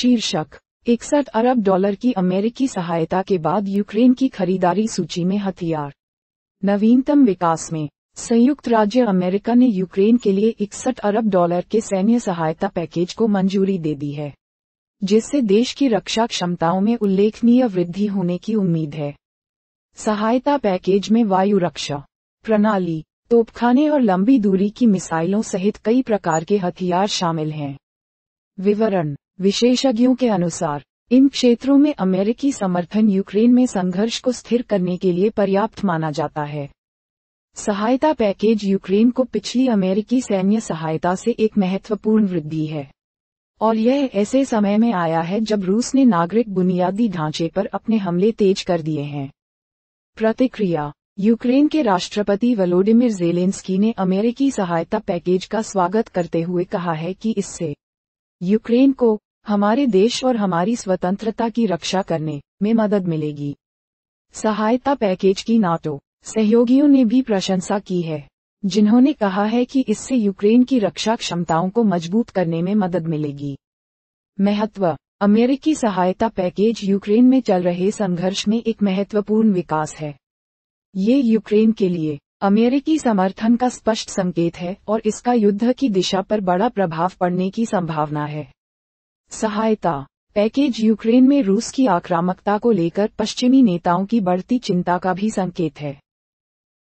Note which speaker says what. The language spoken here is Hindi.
Speaker 1: शीर्षक, इकसठ अरब डॉलर की अमेरिकी सहायता के बाद यूक्रेन की खरीदारी सूची में हथियार। नवीनतम विकास में, संयुक्त राज्य अमेरिका ने यूक्रेन के लिए इकसठ अरब डॉलर के सैन्य सहायता पैकेज को मंजूरी दे दी है, जिससे देश की रक्षा क्षमताओं में उल्लेखनीय वृद्धि होने की उम्मीद है। सहायता पैकेज में वायु रक्षा, प्रणाली, तोपखाने और लंबी दूरी की मिसाइलों सहित कई प्रकार के हथियार शामिल हैं। विवरण विशेषज्ञों के अनुसार, इन क्षेत्रों में अमेरिकी समर्थन यूक्रेन में संघर्ष को स्थिर करने के लिए पर्याप्त माना जाता है। सहायता पैकेज यूक्रेन को पिछली अमेरिकी सैन्य सहायता से एक महत्वपूर्ण वृद्धि है। और यह ऐसे समय में आया है जब रूस ने नागरिक बुनियादी ढांचे पर अपने हमले तेज कर दिए हैं। प्रतिक्रिया, यूक्रेन के राष्ट्रपति वलोडिमिर जेलेंस्की ने अमेरिकी सहायता पैकेज का स्वागत करते हुए कहा है कि इससे यूक्रेन को हमारे देश और हमारी स्वतंत्रता की रक्षा करने में मदद मिलेगी। सहायता पैकेज की नाटो। सहयोगियों ने भी प्रशंसा की है, जिन्होंने कहा है कि इससे यूक्रेन की रक्षा क्षमताओं को मज़बूत करने में मदद मिलेगी। महत्व। अमेरिकी सहायता पैकेज यूक्रेन में चल रहे संघर्ष में एक महत्वपूर्ण विकास है। ये यूक्रेन के लिए अमेरिकी समर्थन का स्पष्ट संकेत है और इसका युद्ध की दिशा पर बड़ा प्रभाव पड़ने की संभावना है। सहायता। पैकेज यूक्रेन में रूस की आक्रामकता को लेकर पश्चिमी नेताओं की बढ़ती चिंता का भी संकेत है।